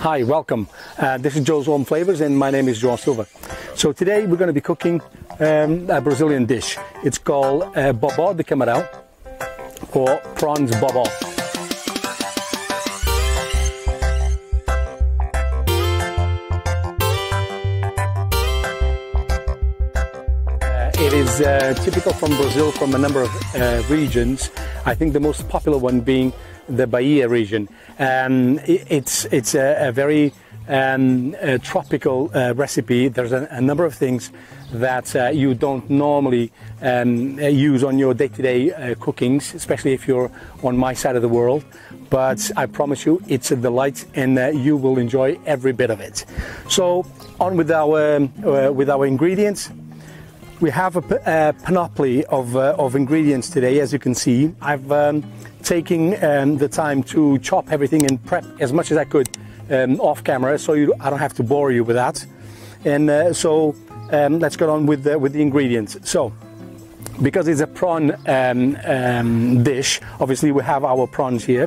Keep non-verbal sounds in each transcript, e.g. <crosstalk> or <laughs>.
Hi, welcome. Uh, this is Joe's Home Flavours and my name is João Silva. So today we're going to be cooking um, a Brazilian dish. It's called uh, bobó de camarão or prawns bobó. Uh, It is uh, typical from Brazil from a number of uh, regions. I think the most popular one being the Bahia region. Um, i- it's it's a, a very um, uh tropical uh, recipe. There's a, a number of things that uh, you don't normally um, uh, use on your day-to-day uh, cookings, especially if you're on my side of the world. But I promise you, it's a delight, and uh, you will enjoy every bit of it. So on with our um, uh, with our ingredients. We have a, a panoply of, of ingredients today, as you can see. I've um, taken um, the time to chop everything and prep as much as I could um, off camera, so you, I don't have to bore you with that. And uh, so um, let's get on with the, with the ingredients. So, because it's a prawn um, um, dish, obviously we have our prawns here,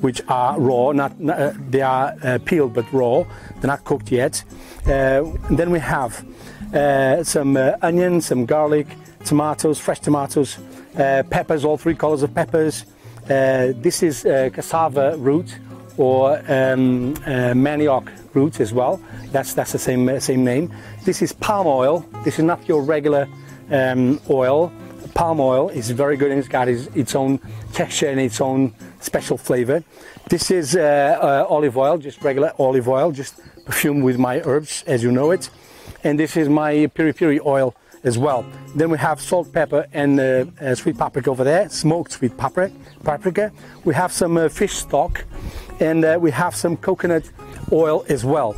which are raw. Not, uh, they are uh, peeled but raw. They're not cooked yet. Uh, then we have uh, some uh, onions, some garlic, tomatoes, fresh tomatoes, peppers, all three colors of peppers. Uh, this is uh, cassava root or um, uh, manioc root as well. That's that's the same same name. This is palm oil. This is not your regular um, oil. Palm oil is very good and it's got its, its own texture and its own special flavor. This is uh, uh, olive oil, just regular olive oil, just perfumed with my herbs, as you know it. And this is my piri piri oil as well. Then we have salt, pepper, and uh, uh, sweet paprika over there, smoked sweet paprika. We have some uh, fish stock, and uh, we have some coconut oil as well.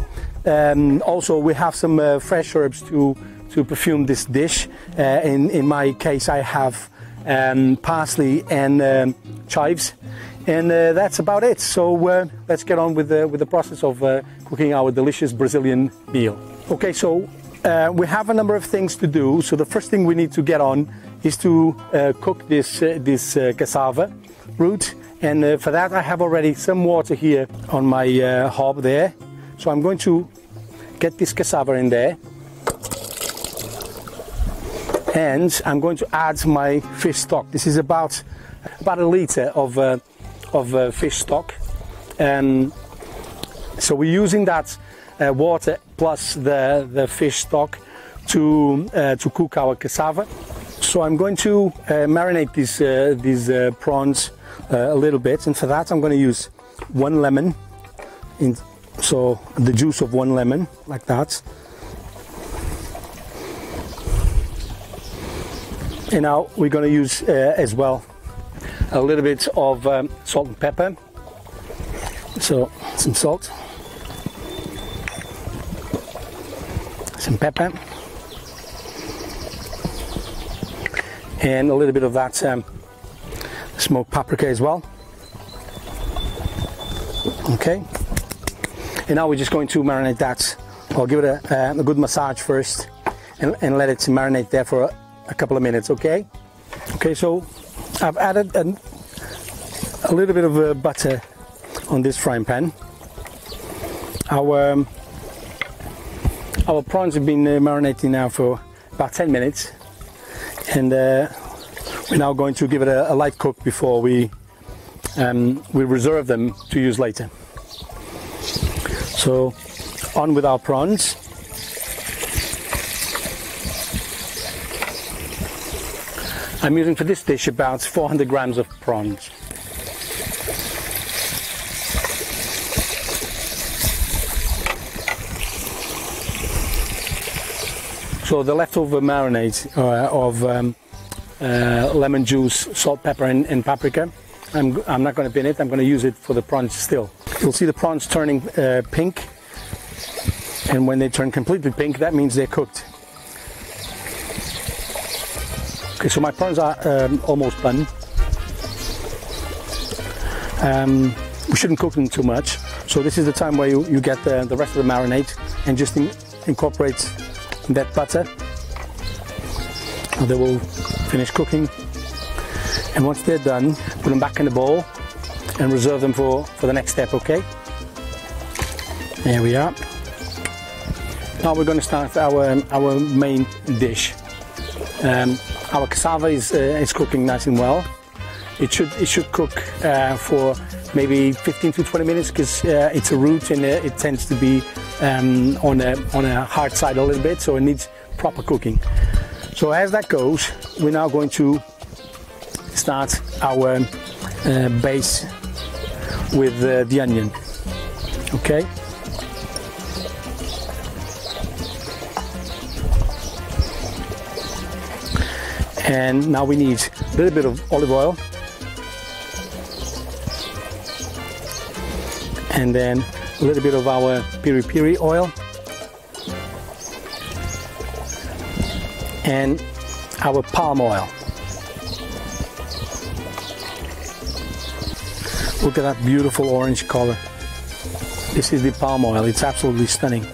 Um, also, we have some uh, fresh herbs to to perfume this dish. Uh, in in my case, I have um, parsley and um, chives, and that's about it. So let's get on with the with the process of cooking our delicious Brazilian meal. Okay, so uh, we have a number of things to do. So the first thing we need to get on is to uh, cook this uh, this uh, cassava root, and uh, for that I have already some water here on my uh, hob there. So I'm going to get this cassava in there and I'm going to add my fish stock. This is about about a liter of of fish stock. Um, so we're using that water plus the the fish stock to uh, to cook our cassava. So I'm going to uh, marinate these uh, these uh, prawns uh, a little bit, and for that I'm going to use one lemon. In, so the juice of one lemon, like that. And now we're going to use uh, as well a little bit of um, salt and pepper. So some salt, some pepper, and a little bit of that um, smoked paprika as well. Okay. And now we're just going to marinate that. I'll give it a, uh, a good massage first and, and let it marinate there for a, a couple of minutes, okay? Okay, so I've added an, a little bit of uh, butter on this frying pan. Our, um, our prawns have been uh, marinating now for about 10 minutes and uh, we're now going to give it a, a light cook before we, um, we reserve them to use later. So on with our prawns. I'm using for this dish about 400 grams of prawns. So the leftover marinade uh, of um, uh, lemon juice, salt, pepper, and, and paprika. I'm, I'm not going to bin it. I'm going to use it for the prawns still. You'll see the prawns turning uh, pink, and when they turn completely pink, that means they're cooked. Okay, so my prawns are um, almost done. Um, we shouldn't cook them too much. So this is the time where you, you get the, the rest of the marinade and just in, incorporate that butter. They will finish cooking. And once they're done, put them back in the bowl and reserve them for, for the next step, okay? There we are. Now we're going to start our our main dish. Um, our cassava is uh, is cooking nice and well. It should it should cook uh, for maybe 15 to 20 minutes because uh, it's a root and uh, it tends to be um, on a on a hard side a little bit, so it needs proper cooking. So as that goes, we're now going to start our uh, base with uh, the onion. Okay. And now we need a little bit of olive oil. And then a little bit of our piri piri oil. And our palm oil. Look at that beautiful orange color. This is the palm oil. It's absolutely stunning.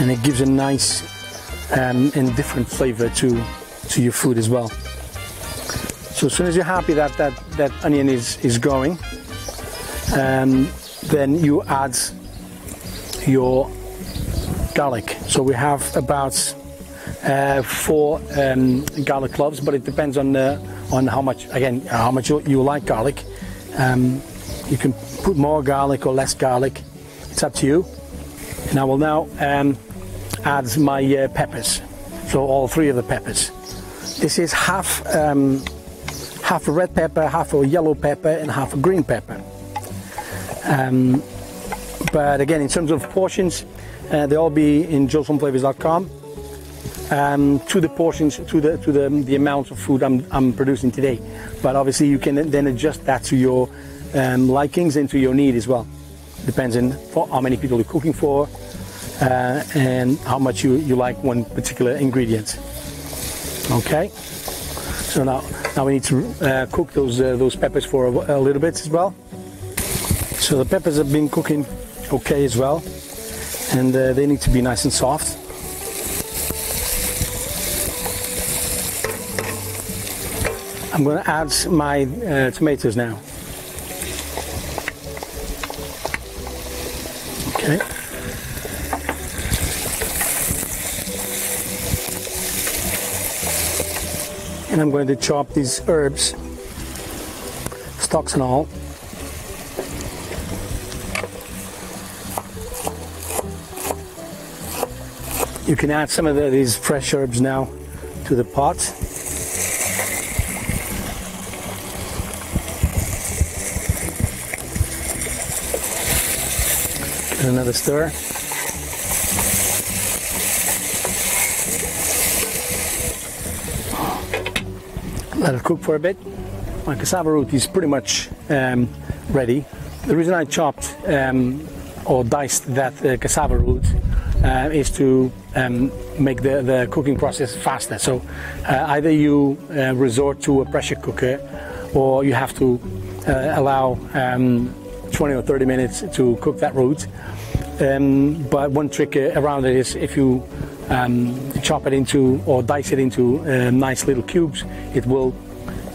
And it gives a nice um, and different flavor to, to your food as well. So as soon as you're happy that that, that onion is, is going, um, then you add your garlic. So we have about uh, four um, garlic cloves, but it depends on uh, on how much again how much you, you like garlic. Um, you can put more garlic or less garlic. It's up to you. And I will now um, add my uh, peppers. So all three of the peppers. This is half um, half a red pepper, half a yellow pepper, and half a green pepper. Um, but again, in terms of portions, uh, they'll all be in joeshomeflavours.com. Um, to the portions, to the to the the amount of food I'm, I'm producing today. But obviously, you can then adjust that to your um, likings and to your need as well. Depends on how many people you're cooking for uh, and how much you, you like one particular ingredient. Okay. So now now we need to uh, cook those uh, those peppers for a, a little bit as well. So the peppers have been cooking okay as well, and uh, they need to be nice and soft. I'm going to add my uh, tomatoes now. Okay. And I'm going to chop these herbs, stalks and all. You can add some of the, these fresh herbs now to the pot. Another stir. Let it cook for a bit. My cassava root is pretty much um, ready. The reason I chopped um, or diced that uh, cassava root uh, is to um, make the, the cooking process faster. So uh, either you uh, resort to a pressure cooker or you have to uh, allow um, 20 or 30 minutes to cook that root. Um, but one trick uh, around it is if you um, chop it into or dice it into uh, nice little cubes, it will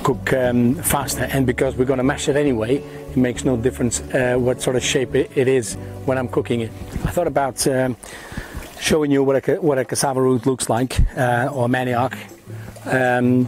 cook um, faster. And because we're going to mash it anyway, it makes no difference uh, what sort of shape it, it is when I'm cooking it. I thought about um, showing you what a, what a cassava root looks like uh, or manioc. Um,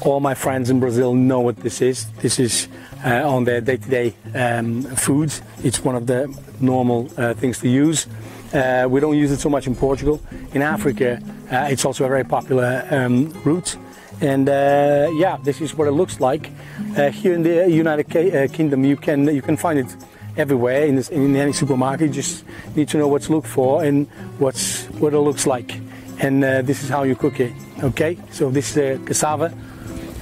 all my friends in Brazil know what this is. This is uh, on their day-to-day um, food. It's one of the normal uh, things to use. Uh, we don't use it so much in Portugal. In Africa, uh, it's also a very popular um, root. And uh, yeah, this is what it looks like. Uh, here in the United K- Kingdom, you can you can find it everywhere in, this, in any supermarket. You just need to know what to look for and what's what it looks like. And this is how you cook it. Okay, so this is cassava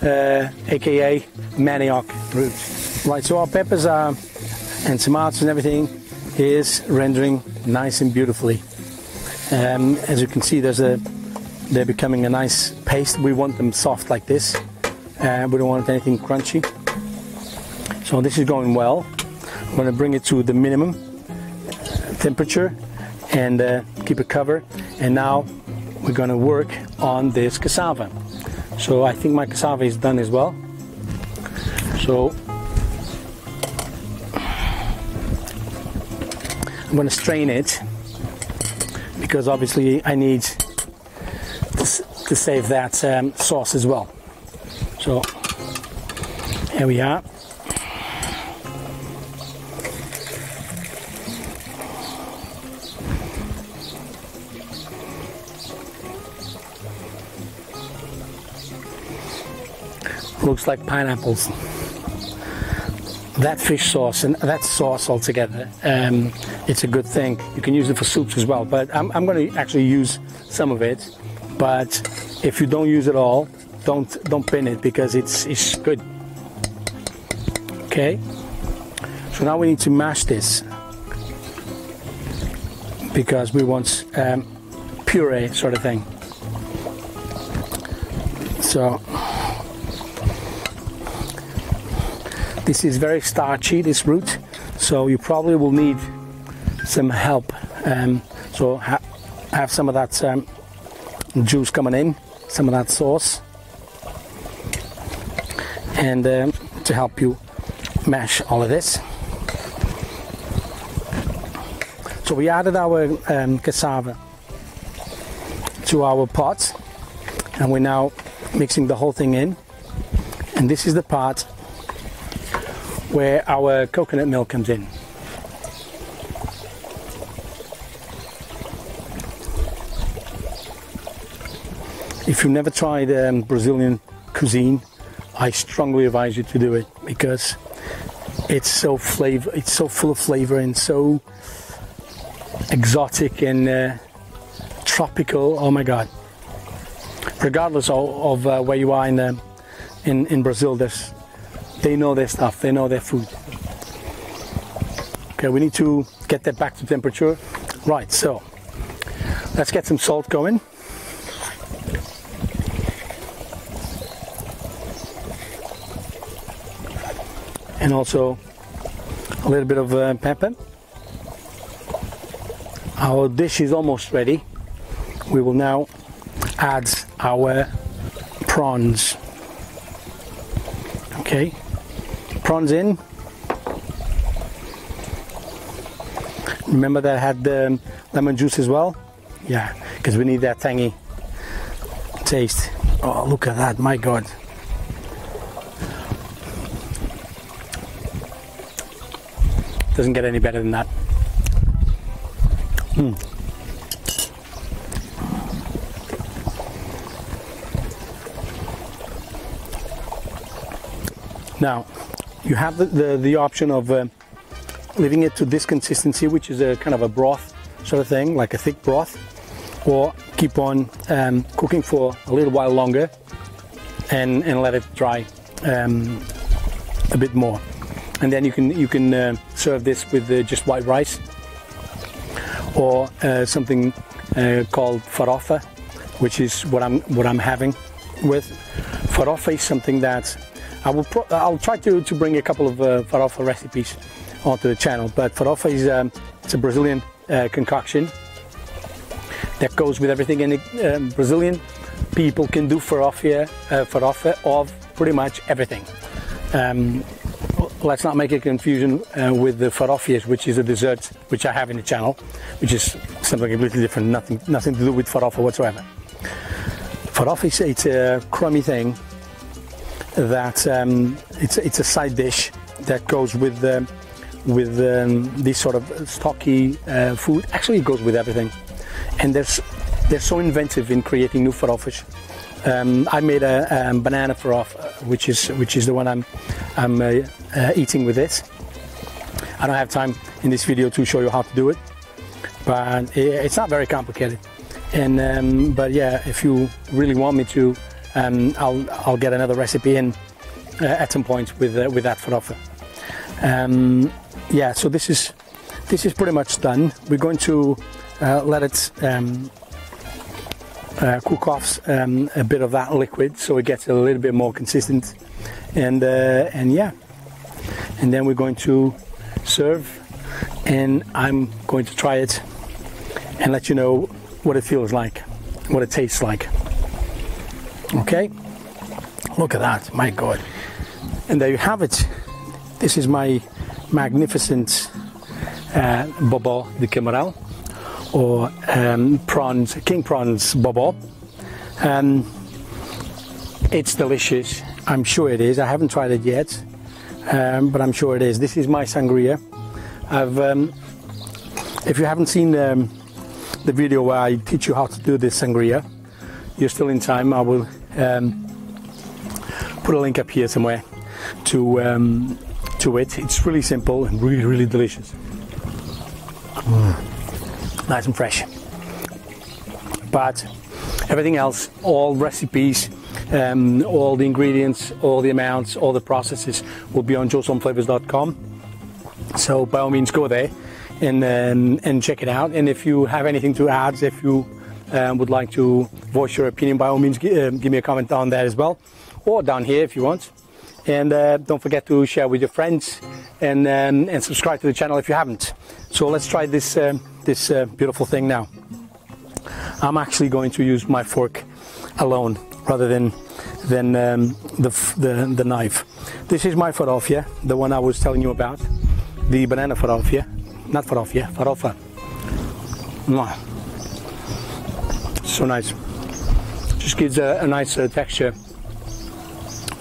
uh, aka manioc root. Right, so our peppers are, and tomatoes and everything is rendering nice and beautifully. Um, as you can see, there's a they're becoming a nice paste. We want them soft like this. Uh, we don't want anything crunchy. So this is going well. I'm going to bring it to the minimum temperature and uh, keep it covered. And now we're going to work on this cassava. So I think my cassava is done as well. So I'm going to strain it because obviously I need to, save that um, sauce as well. So here we are. Looks like pineapples. That fish sauce and that sauce altogether, um, it's a good thing. You can use it for soups as well, but I'm, I'm going to actually use some of it. But if you don't use it all, don't don't bin it because it's it's good. Okay. So now we need to mash this because we want um, puree sort of thing. So this is very starchy, this root, so you probably will need some help. Um, so ha have some of that um, juice coming in, some of that sauce, and um, to help you mash all of this. So we added our um, cassava to our pot and we're now mixing the whole thing in. And this is the part where our coconut milk comes in. If you've never tried um, Brazilian cuisine, I strongly advise you to do it because it's so flavor, it's so full of flavor and so exotic and uh, tropical. Oh my God! Regardless of, of uh, where you are in, uh, in in Brazil, they know their stuff. They know their food. Okay, we need to get that back to temperature. Right. So let's get some salt going. And also a little bit of uh, pepper. Our dish is almost ready. We will now add our prawns. Okay, prawns in. Remember that I had the lemon juice as well? Yeah, because we need that tangy taste. Oh, look at that, my God. Doesn't get any better than that. Mm. Now, you have the, the, the option of uh, leaving it to this consistency, which is a kind of a broth sort of thing, like a thick broth, or keep on um, cooking for a little while longer and, and let it dry um, a bit more. And then you can you can uh, serve this with uh, just white rice or uh, something uh, called farofa, which is what I'm what I'm having with. Farofa is something that I will I'll try to, to bring a couple of uh, farofa recipes onto the channel. But farofa is um, it's a Brazilian uh, concoction that goes with everything. And um, Brazilian people can do farofa uh, farofa of pretty much everything. Um, let's not make a confusion uh, with the farofias, which is a dessert which I have in the channel, which is something completely different, nothing, nothing to do with farofa whatsoever. Farofa it's a crummy thing that um, it's, it's a side dish that goes with um, with um, this sort of stocky uh, food. Actually, it goes with everything, and there's they're so inventive in creating new farofas. Um, I made a um, banana farofa, which is which is the one I'm I'm uh, uh, eating with this. I don't have time in this video to show you how to do it, but it's not very complicated. And um, but yeah, if you really want me to, um, I'll I'll get another recipe in uh, at some point with uh, with that farofa. Um, yeah, so this is this is pretty much done. We're going to uh, let it um, uh, cook off um, a bit of that liquid so it gets a little bit more consistent. And uh, and yeah. And then we're going to serve and I'm going to try it and let you know what it feels like what it tastes like. Okay? Look at that my god. And there you have it. This is my magnificent uh, bobo de camarão or um, prawns, king prawns bobo. Um, it's delicious. I'm sure it is. I haven't tried it yet, um, but I'm sure it is. This is my sangria. I've, um, if you haven't seen um, the video where I teach you how to do this sangria, you're still in time. I will um, put a link up here somewhere to to it. It's really simple and really really delicious. Mm. Nice and fresh. But everything else, all recipes, um, all the ingredients, all the amounts, all the processes will be on joeshomeflavours.com. So by all means, go there and um, and check it out. And if you have anything to add, if you um, would like to voice your opinion, by all means, g- uh, give me a comment down there as well, or down here if you want. And uh, don't forget to share with your friends and um, and subscribe to the channel if you haven't. So let's try this um, this uh, beautiful thing now. I'm actually going to use my fork alone rather than than um, the, the the knife. This is my farofia, the one I was telling you about, the banana farofia, not farofia, farofa. Mwah. So nice. Just gives a, a nice uh, texture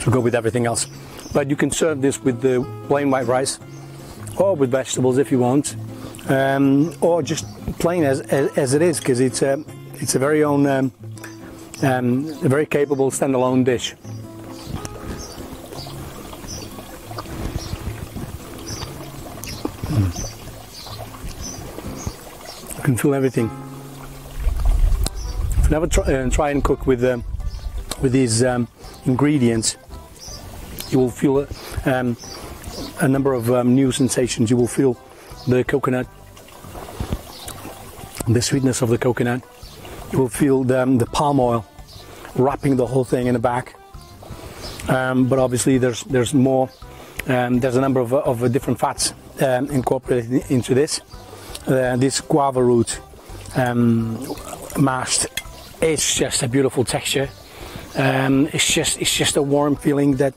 to go with everything else. But you can serve this with the plain white rice, or with vegetables if you want, um, or just plain as as, as it is, because it's a it's a very own, um, um, a very capable standalone dish. Mm. You can feel everything. If you never try, uh, try and cook with um, with these um, ingredients, you will feel um, a number of um, new sensations. You will feel the coconut, the sweetness of the coconut. You will feel the, the palm oil wrapping the whole thing in the back. Um, but obviously, there's there's more. Um, there's a number of, of different fats um, incorporated into this. Uh, this cassava root um, mashed. It's just a beautiful texture. Um, it's just it's just a warm feeling that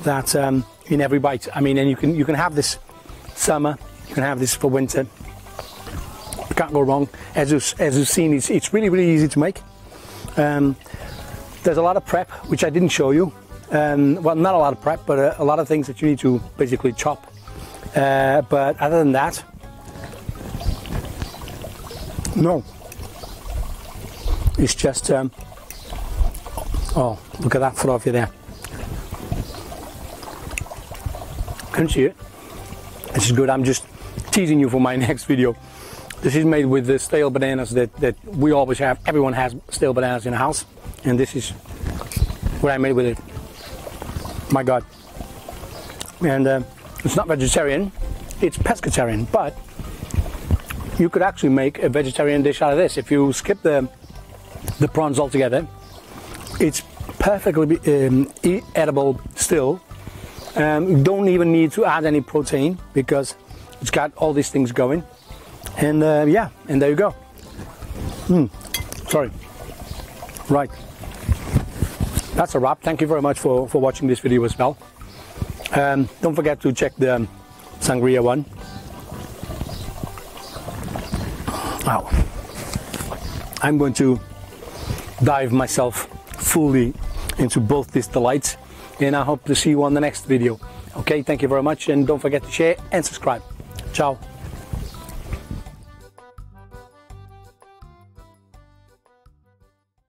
that um, in every bite. I mean, and you can you can have this summer, you can have this for winter. You can't go wrong. As you've, as you've seen, it's, it's really really easy to make. Um, there's a lot of prep which I didn't show you. Um, well, not a lot of prep, but a, a, lot of things that you need to basically chop. Uh, but other than that, no. It's just. Um, oh, look at that fluffy there. Couldn't see it. This is good. I'm just teasing you for my <laughs> next video. This is made with the stale bananas that, that we always have. Everyone has stale bananas in the house. And this is what I made with it. My God. And uh, it's not vegetarian, it's pescatarian. But you could actually make a vegetarian dish out of this. If you skip the, the prawns altogether, it's perfectly um, edible still um, don't even need to add any protein because it's got all these things going. And uh, yeah, and there you go. Mm, sorry. Right. That's a wrap. Thank you very much for, for watching this video as well. Um, don't forget to check the sangria one. Wow. I'm going to dive myself fully into both these delights and I hope to see you on the next video. Okay, thank you very much and don't forget to share and subscribe. Ciao.